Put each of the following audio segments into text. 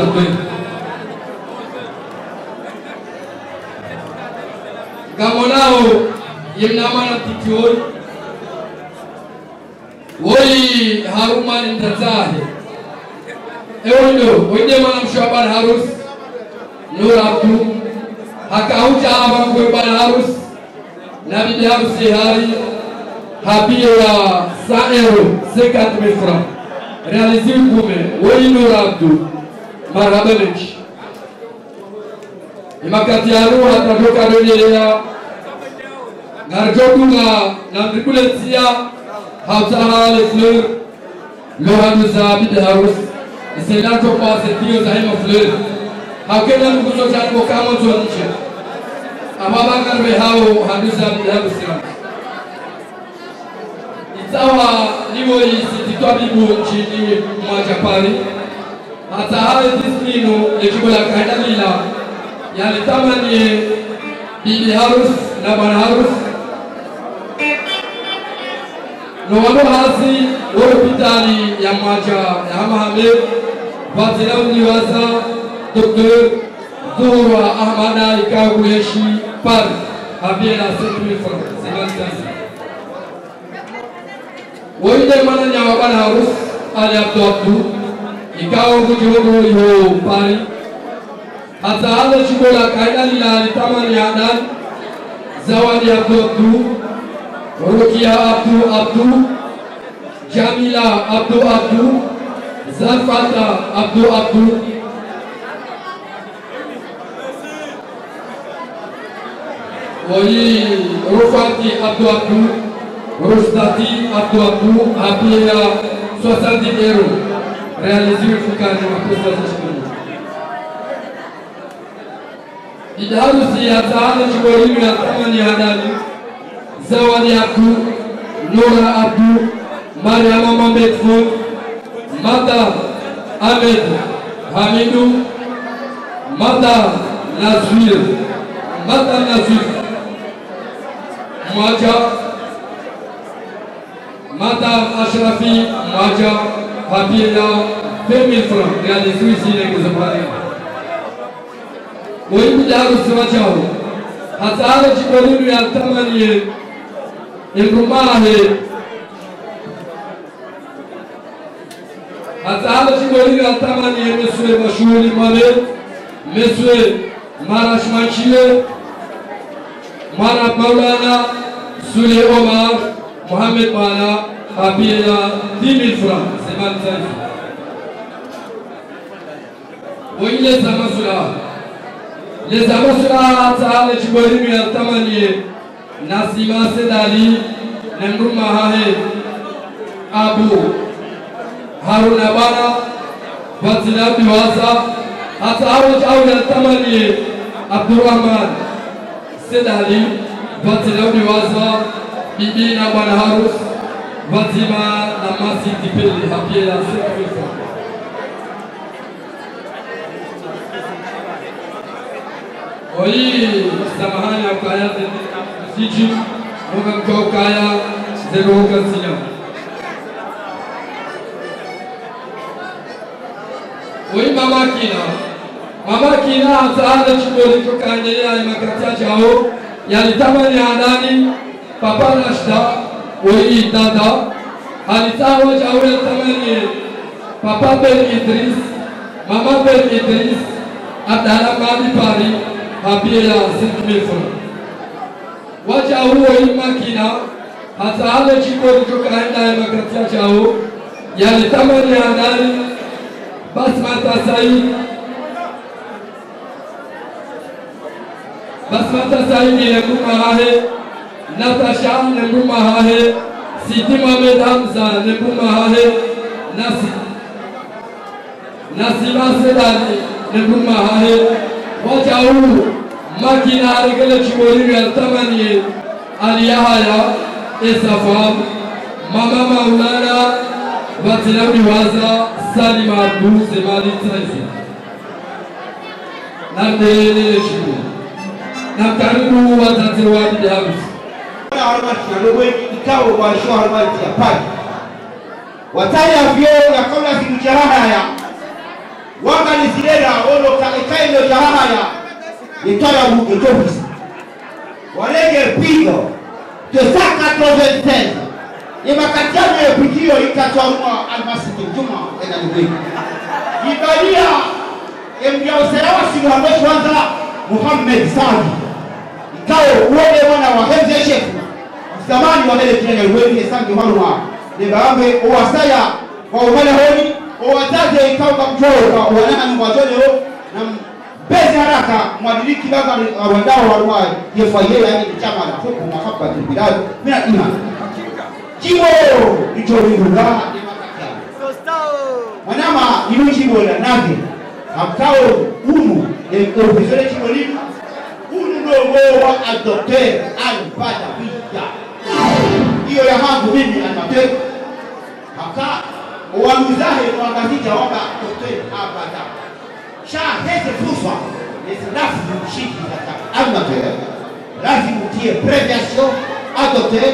Composant wetu. Ngamo nao yemnamana titioi woi haruma ntazahe ewondo oinde mana mshaban harus. Nur abdu hakauja aba kweban harus. Na bibi harusi hari. Habia ya 100 euro 50 000 francs réalisé kume woi nur abdu marhaba beki imakati yaru hatadoka donelea ngarjodunga namrikuletia hautaha les fleurs lohanu za harus isendato kwa setio za himo fleur hakena nguzo zonche ababagarwe hao haduza biharusira itawa niwo bibu nchini mwa Japani hata hale disnino ekibola kaidalila yalitamanie bibi harus na bwana harus nowano hasi hospitali ya mwaja ya hamahame vatila uniwaza Dr. Zuhura Ahmada na 5000 francs c'est 25 woyide bana harus ali abdu abdu ikawo kujogo yo pari hasaada shugola kaidan ilani taman yadan zawadi abdu abdu rukia abdu abdu jamila abdu abdu Zafata abdu abdu. Oyi rufati abdu abdu Rustati abdu abdu abiya 70 euros réalisé le fukani wa pesa za shilingi. Idarusi ya taala chiwalimu na thamani ya hadani Zawadi Abdu, Nora Abdu, Mariama Mohamed Fon, Mata Ahmed Hamidu, Mata Nazwir, Mata Nazwir, Mwaja Mata Ashrafi papier là, 2000 francs. Regardez celui-ci, les Kuzapari. ويمدها بالسماجه هتعالج قانون يا الثمانية الكماهي هتعالج قانون يا الثمانية مثل مشهور المالك مثل مارش مانشيه مارا مولانا سوري عمر محمد مانا à payer 10 000 francs, c'est 25. Oui, les amasula. Les amasula, ça a les chiborim et un tamanier. Nassima Sedali, Nemrou Mahahe, Abu, Harun Abana, Vatsina Biwasa, Atsaouj Aoul Tamanier, Abdurrahman, Sedali, Vatsina Biwasa, Bibi Naban Harus, Fatima de Tipele, Rabiela, 5 é francs. Oi, samahani ya kaya siji muga mkau kaya zero huka sinya. Oi mama kina, mama kina hataada chukoli kuka anjeli ya makati ya chao, yalitamani hadani, papa nashda, وإيدا دا هنتزوج أول ثمانية بابا بن إدريس ماما بن إدريس أدانا مالي باري هبيا ست ميفون وجهه وإما كنا هتعالى شكور جوكاين دائما كتيا جاو يعني ثمانية داري بس ما تسعي بس ما تسعي يكون معاه Natacha Nebumahahe, Sidi Mohamed Hamza Nebumahahe, Nasiba Sedani Nebumahahe, Wajahu Makina Aregele Chibori Altamani Ali Yahaya Esafam, Mama Maulana Vatilami Waza Salima Abdul Zemali Taizi. Namdelele Shibu. Namkaribu Wazazewadi Davis. Wa bibi harusi halmashauri na ndio kikao kwa shua halmashauri ya pale wataja vyoo ya kabla siku jarahaya wanga nisilera ono kaikailo jarahaya itaya muketofisi walege pigo tesaka ni imakatiano ya pikio ikatwarua almasiki juma enaniweki ibalia emja usalawa kwanza muhammed sadi. Ikao uone mwana wa hemze shefu zamani kile wewe sangi halwa nibaambe owasaya kwa umale honi owazaze kwa kamjoro kwa wanana mwajole ho na mbezi haraka mwadiliki baba wandao walwa ya yani chama la huku na hapa bilad mina ina. Chiwo icho ringa wanama inu chibo la nage akao unu e ofisole chiwo limu unu ndo wa adopter alipata hiyo ya mangu mimi alipate hata owaluzahe mwangazija waba hapa abada sha heze fursa. Lezi mshiki hata almater lazima utie prevention adokter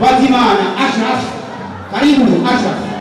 Fatima ana Ashraf. Karibu Ashraf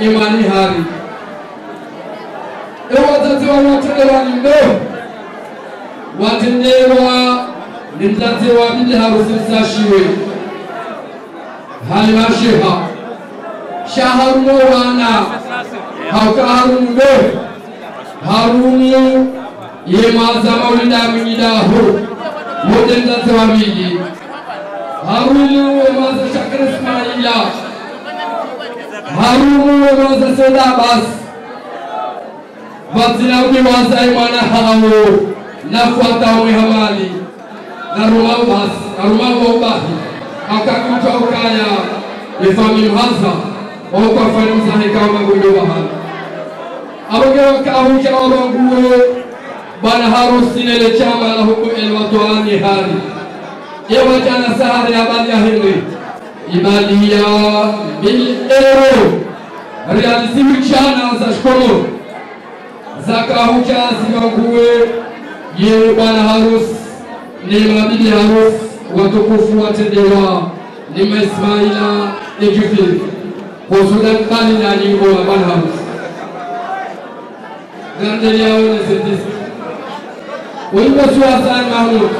إيماني هاري. إيوا تاتي وما تقراني منه واتني إيوا نتاتي ومن لها رسل ساشيوي هاي ما seda basi vazinaudi wazai mwana hao nafuata hamali narumau ubahi akakuta ukaya ifami mhaza. Okwafani msahika wamagundo bahani abogewa kahuja wabanguwe bana harusi nele chama la huku elwatoani hari yewajana sahari abali ya hindi ibalia ya ero realizimu chana za shkomo zakahucha zivanguwe ye bwana harusi ni mabibi harusi watukufu watendewa ni maismaila ejufiri kosudan kali na wa bwana harusi gardeni yao ni sentisi Mahmud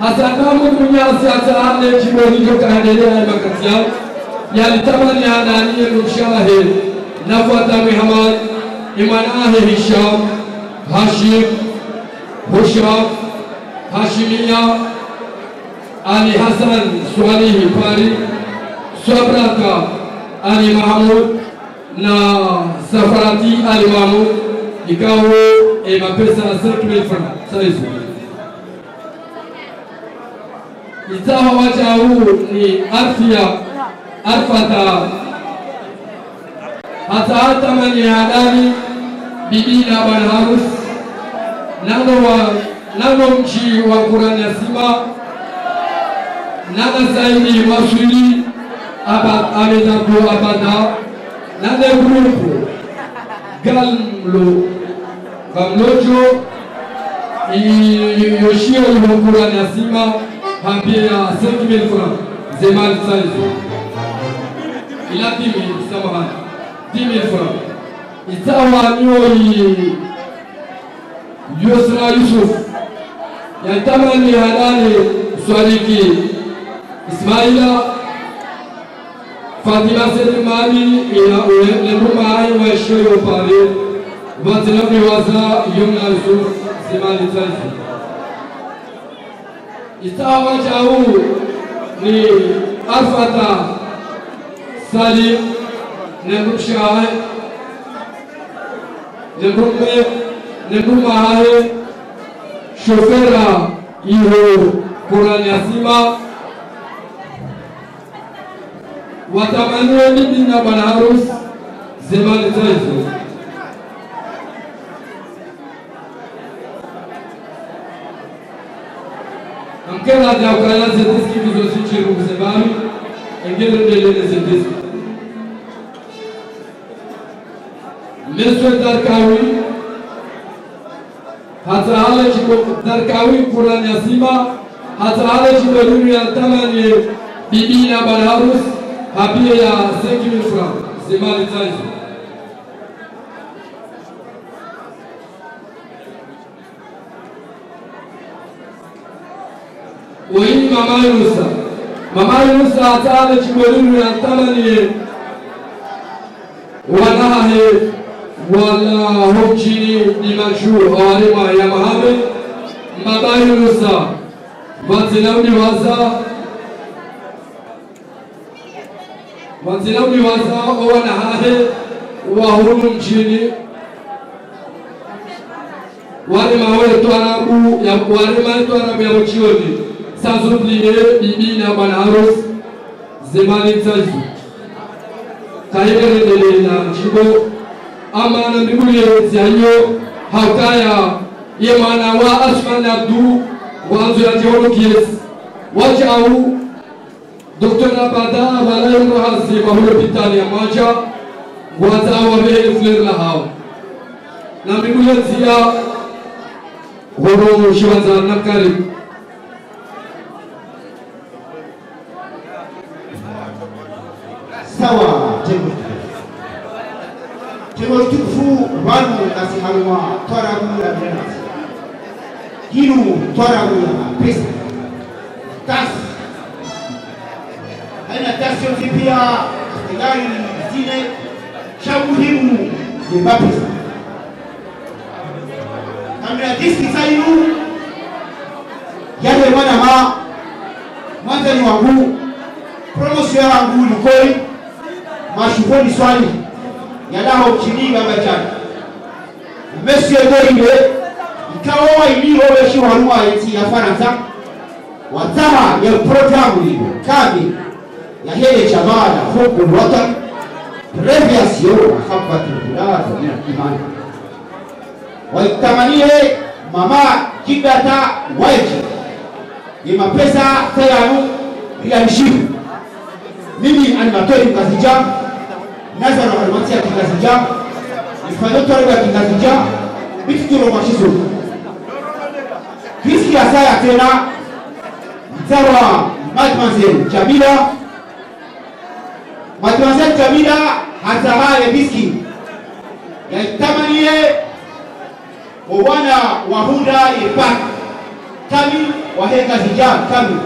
Hassan kunya mwenyasi ataane jimbo hicho kaendelea ya makati yao. Yalitamani ananie nushahe nafuata Muhammad imanahe Hisham Hashim Husham Hashimiya Ali Hasan Swalihi Pari Swabraka Ali mahamud na Safarati Ali Mahmud. Ikawa e mapesa na 5000 francs itawa wacha huu ni afya afata hata hata mani hadari bibi na bwana harusi. Nano wa nano mchi wa Qurani asima nana zaidi maswili aba amezabu abada nane grupu galmlo gamlojo yoshio iho Qurani asima un billet à 5000 francs, Zemal Saïzou. Il a 10 000, Samara, 10 000 francs. Isawa Nyoyi, Yosra Yusuf, Yatamani Halali Swaliki, Ismaila, Fatima Selimani, il a le Moumaï, Weshoyo Paris, 29 Waza, Yumna Yusuf, Zemal Saïzou. Itawa huu ni Alfata Salim Nemrushahe Nemrume Nemrumahahe Shofera Iho Kurani Asima watamaniwe bibi na bwana harusi Zemani Taifu. Kanada o Kanadzedeski Wizosicie Ruch Zewami, Engelende Lenezedeski. Mesut Darkawi, hata hale chiko Darkawi Kurani Asima, hata hale chiko Lumi Antamani Bibina Barharus, hapiye ya Sekimin Frank, Zemali Zanzibar. Francs Zemani Taifu. Wahii mama Yunusa, mama Yunusa atale chibwelulu ya tamani wanahe wala homchini dimanshu awarima ya mahame baba Yunusa wazilauni waza. Wazilauni waza owanahahe wahunu mchini. Warima wetu arabu ya uchioni oublier bibi na bwana harusi zemani taifu kaiberedele na mchibo ama na mbigulie ziayo haukaya ye wa asman abdu wanzu ya jihono kies wajau doktora bada walayo rahasi mahule pitani ya maja waza wabe fler la hao. Na mbigulie zia horo shiwaza nakari sawa jengo jengo tukufu vanu nasihalwa twarabu ya binafsi hinu twarabu ya pesa. Tasi haina tasi yote pia gari zile. Cha muhimu ni mapesa kamera diski sainu yale wana ma mwanza ni wangu. Promosio yangu likoi mashuvoni swali. Yalaho chini babajani mesi doinde ikawa wailiho weshi waruma eti ya faransa. Wataha ya programu hiyo. Kambi ya hele chamala hubu watan previasio mahabbati bilad min iman waitamanie mama kibata waji ni mapesa tayanu ya mshimu mimi animatori kazija nazara alimati ya kingazija ifanyotori ya kingazija bitikiro mashizo kriski ya saya tena. Mtawa mademoiselle jamila. Mademoiselle jamila hatahaye biski yaitamanie owana wahunda yepak kami wahekazija kami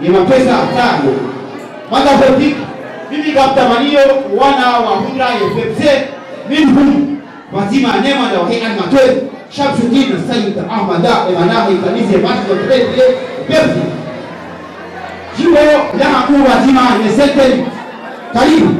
ni mapesa tano manda politique, mimi kaptamanio wana wa hunda yefepse minhum wazima nema na wahi animatwe shamsuddin sayyid ahmada emanahi kanise masjid trete Pepsi. jiwo laha ku wazima ne senten karibu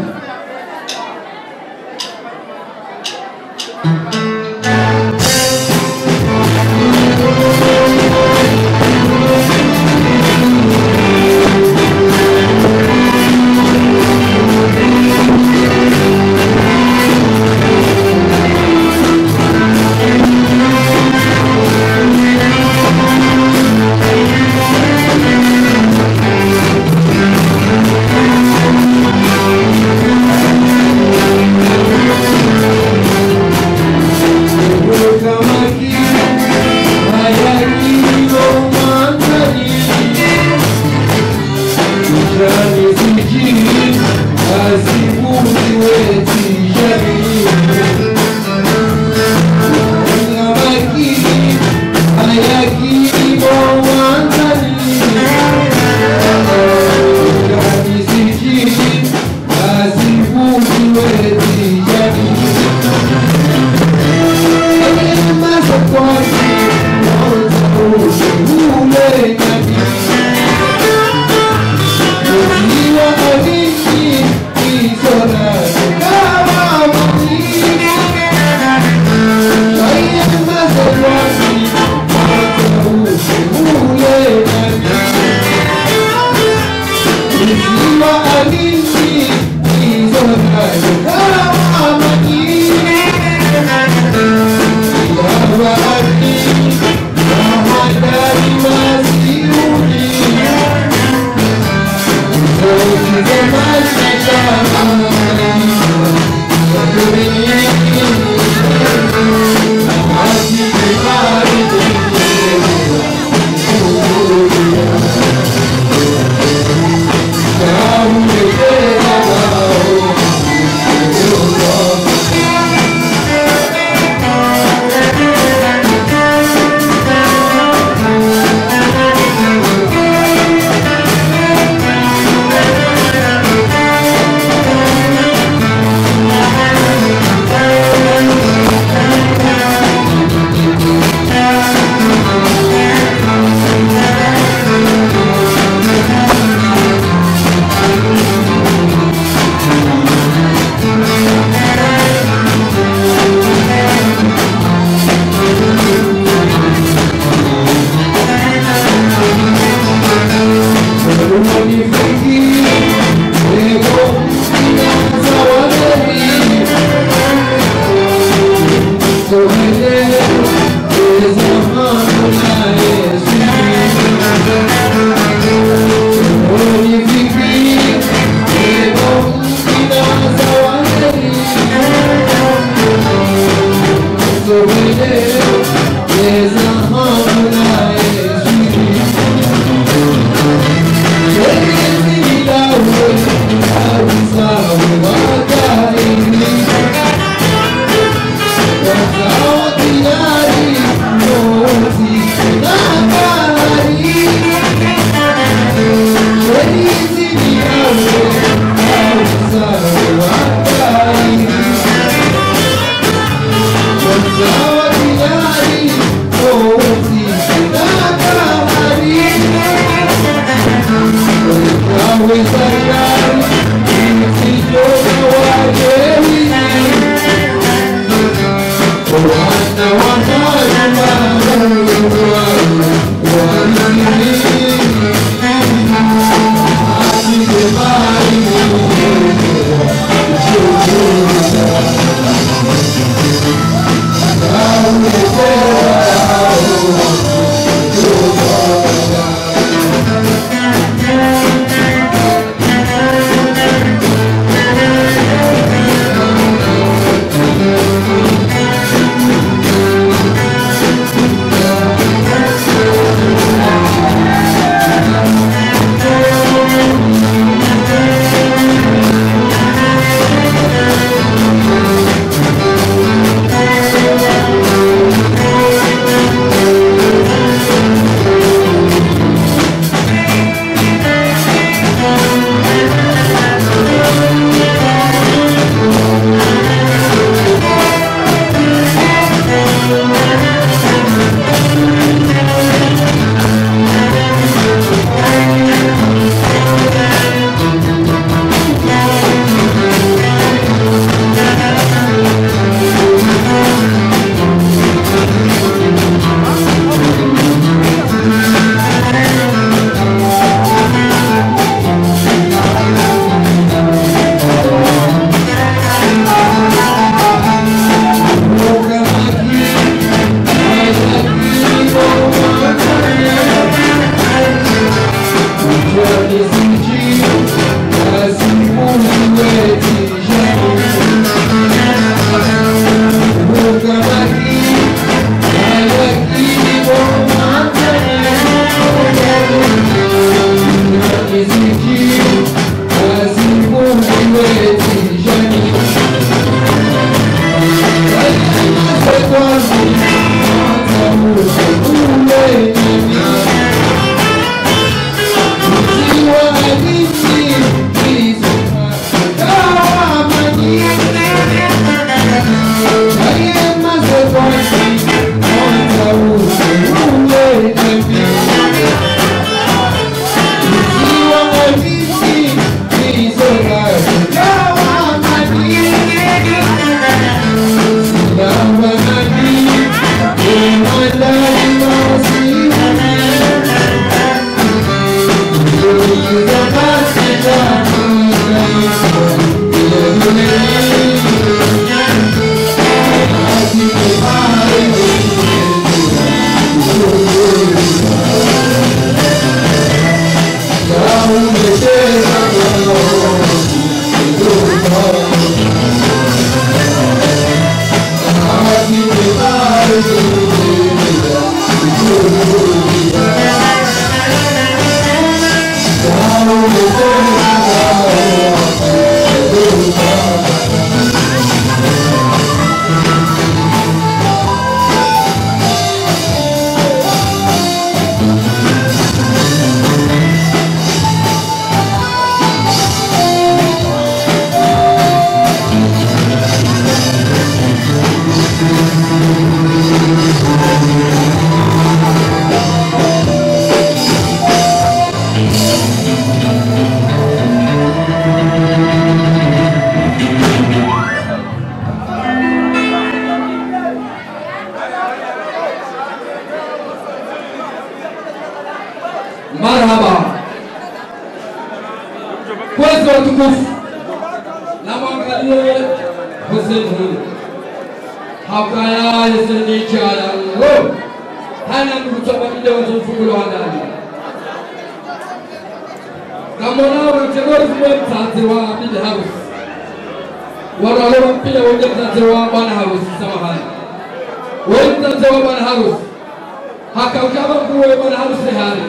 Harusi hari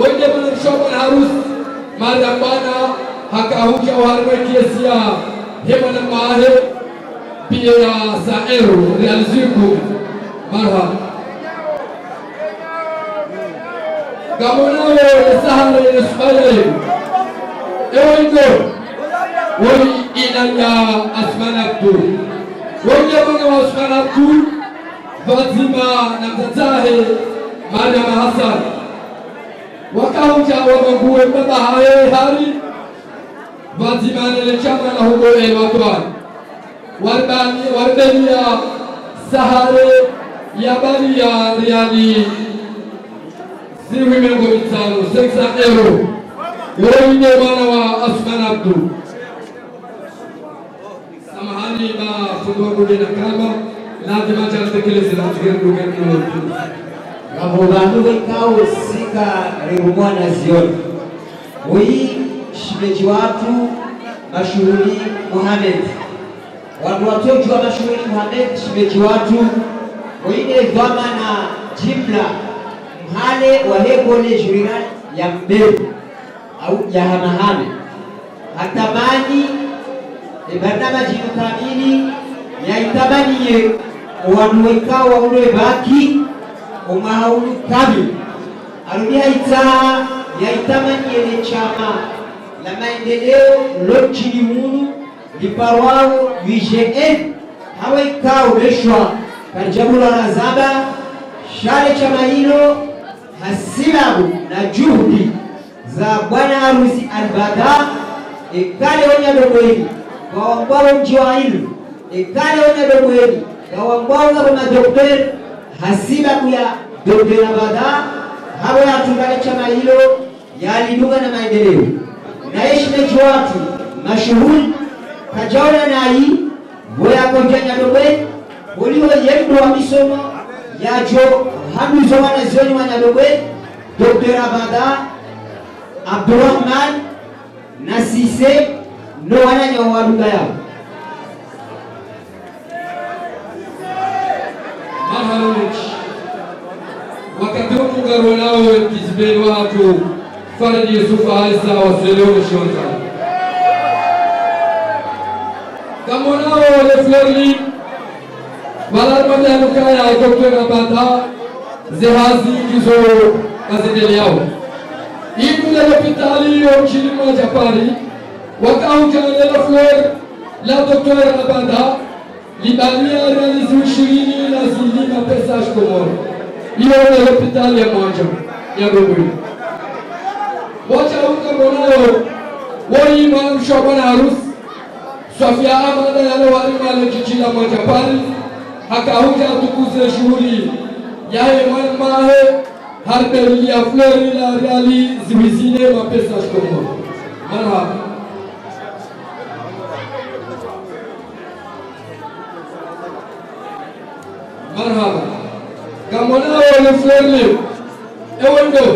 wende bwana msho bwana harusi. Mara bwana hakahuja warwe ya hema na mahe pia ya saeru realiziku marha. Gamonawe sahara yesubalayo ewoigo woni inanya asman abdul mwana wa asman vazima na mtatahe mariama hasan وكاو جاو مبوه بطهاي هاري وزمان لشمر لهو الوطوان ورداني وردانيا سهاري يبانيا ريالي سيوي من قبطانو سكسا ايرو يروي نيوانا واسمان عبدو سمحاني ما خدوه لنا كرامة لازم أجل تكلس الاتغير لغير نور يا بودانو دكاو السي bekao mwana zioni. Uyi shimeji watu mashuhuri Muhammad watu watojua mashuhuri Muhammad shimeji watu uine dhama na jimla. Mhale wahegole juriran ya mberu au ya hamahame hatamani ebarnamajinu ye yaitamaniye owanuwekao waulwe baki omahaulu yaitamaniye ne chama. La maendeleo lochini munu liparwao UGN hawaikao beshwa karjabula razaba shale chama hilo hasilabu na juhudi za bwana harusi albada ekale onyadomweni gawambwao mji wa ilu ekale onyadomweni gawambwao ngabo madokter hasilabu ya dokter albada habo yatungale chama hilo yalidunga na maendeleo naeshimeji watu mashuhuri kajaona nayi voyakonja nyadomweni uliwo yemdo wa misomo yajo handu zo wana zioni wanyadomweni dokter abada abdurahman na Sise no wananya wa lugha yao. wakati mugabo nawe kizibeli wacu Faridi Yusufu Alisa waselewe shonza kamo nawe wale flerli walarmata yamukaya ikokwe na bata Zehazi kizo kazideli yao ibn al-Pitali nchini mwa Japani wakaungana na fler la doktora Abada libania realizi ishirini na zilima pesaș shikomoro Ione l'ospedale moja ya Bubuyi. Wacha huko mwanao wali mwanam shobana harus Sofia amada yale wali mwana kijila moja pale akahuja tukuze shughuli yaye mwana mahe harbe ya flori la reali ziwizine mapesa shkomo. Marhaba. Marhaba. Gamonao le florle ewondo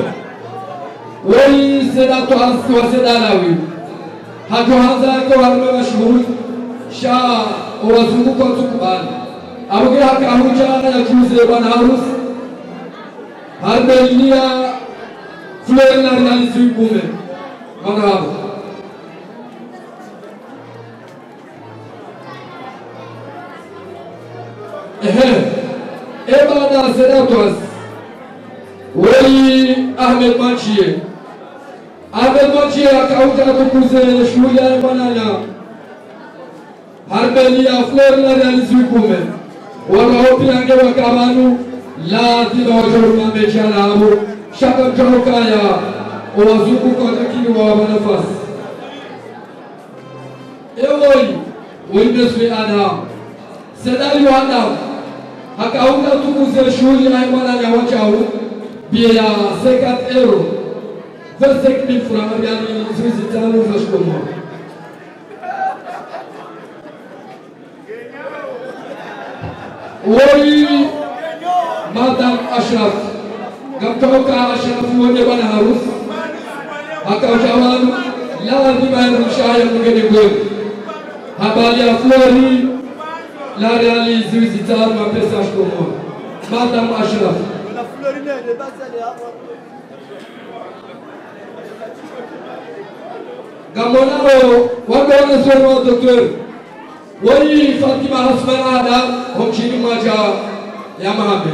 woi seda to hansi wa seda lawi hato hanza ko harbe mashhur sha wazunguko tukubali abuge haka huja ya kiuze bwana harus harbelia flori la reali ziwikume marhaba ehe Emana Senatos, Wei Ahmed Manchiye. Ahmed Manchiye akauta kukuze shuya Emanana. Harbeli aflor la realizukume. Warahopi ange wakamanu lazima wajoruma mechana abu. Shaka mchahokaya, owazuku kwa takini wa wanafasi. Ewoy, wimeswe anam. Senaryo anam. Akaunda tukuze shughuli nayokwala nyawo chau bia 50 euro. 25000 francs bia zuzi tano za shkomo. Oi, Madam Ashraf. Gamtoka Ashraf mwenye bwana harusi de lazima irushaye mgeni kwenu habari ya fuori la réalise visitare ma message commun. Madame Achraf. La fleur humaine, elle pas celle Gamonao, wagone sorma doktor. Wali Fatima Hasmana da homşini maca yamahabi.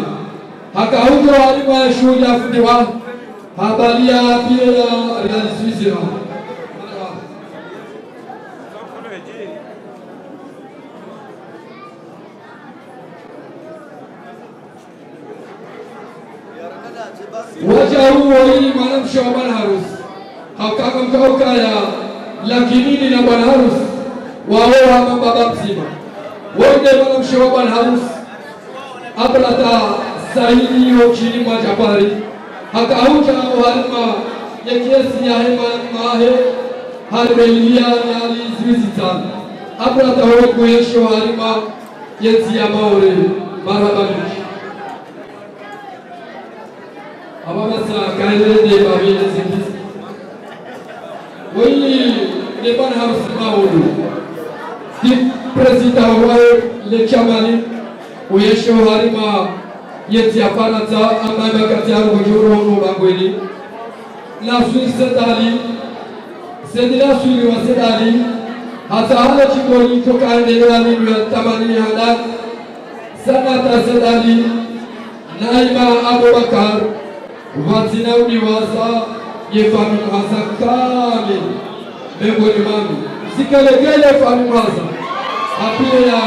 Haka hudra alima şu yafudiwa. Habaliya piyela realisizira. Huu wawili mwanamsha wa bwana harusi. Hakaka mkaukaya lakinini na bwana harusi? Waoa ama baba mzima. Wonde mwanamsha wa bwana harusi. Ablata saidi yo chini mwa jabari hakauja uhalima yekiesi ya hema mahe harbelia yali zizitana ablata ho kuyesho halima yenzi ya maore marhaba presida waye le chamani uyesho harima yeti ya faransa amma bakati har wajuro no bagweni la sui sedali sedila sui wa sedali hata hala chikoni toka endelani ya tamani hada sanata sedali naima abubakar vatina udiwasa yefami mami sikelekele miongoni appelé à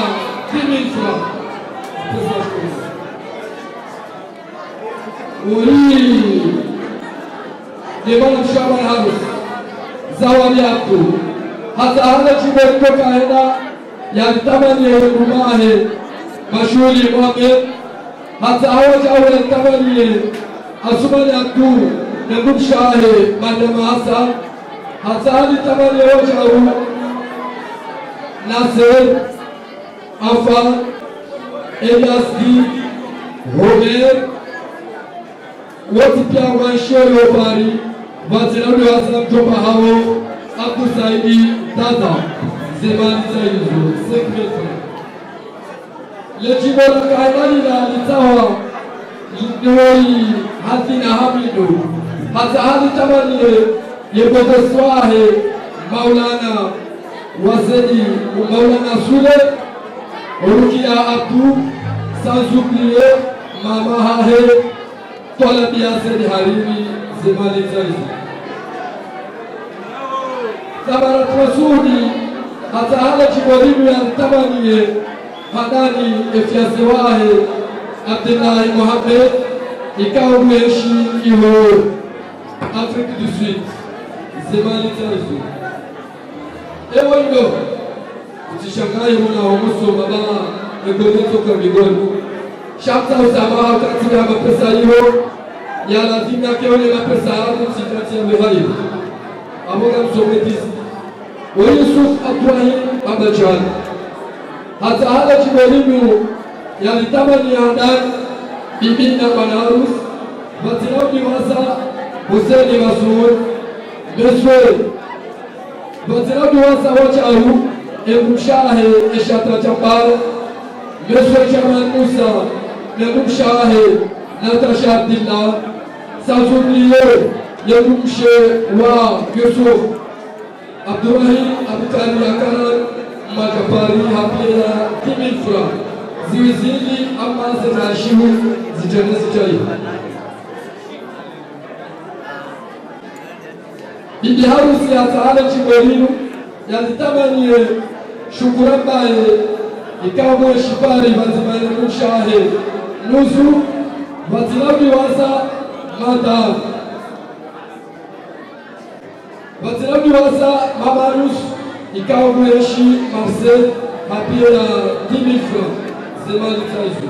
10 000 francs. أريد ديوان الشعب العروس زوال يابتو حتى Nasser, Afa, Eliasdi, Homer, wote pia waishio Lopari, Vazirani wa Aslam Jomba hao, Abdu Saidi Tata, Zemani Saidi Zo, Sekretari. Lejibo la kaidani la litawa ndoyi hati na hamidu hata hadi tamani ye bodo swahe maulana wasedi maulana sule rukia Abdou, sans oublier mama hahe twalabia sedi harimi zemali zaizi. Tabarat rasudi hata hala chiborimu ya tamanie hadani Efyasewahe, abdullahi mohamed ikawa mweshi iho. Afrique du sud zemali zaizi ewango kuchishangai huna wamusoma ba egonetoka migoni shamsa usama akatina mapesa yiho yalatina keone mapesa akuchikatia mevaili amona msometisi ويوسف أبراهيم أبجان حتى هذا جبريل يعني تمن يعدان بمنا مناروس بطلاب نواسا حسين مسعود بسوي watazamaji wa Charu ekumshahe eshatra chaparo meswe chaman Musa nekumshahe Natasha Abdillah sazumliyo yekumshe wa Yusuf Abdurrahim Abutali Akanan Majapari Hapira Kimifra ziwizili ama zinashihu zitene zitayi bidiharu siyasahale cibolinu yazitamaniye shukurambaye ikaboe shibari bazimanemushahe nusu bazilabiwasa madamu bazilabiwasa mabanus ikaboeshi marse mapiye ya 10 000 francs zemanitaizu